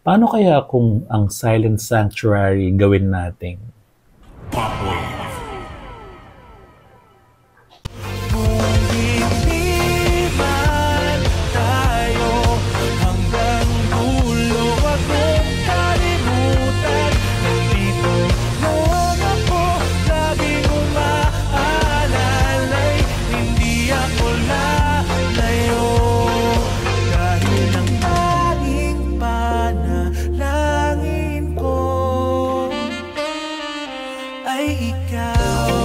Paano kaya kung ang silent sanctuary gawin Papoy ay ikaw.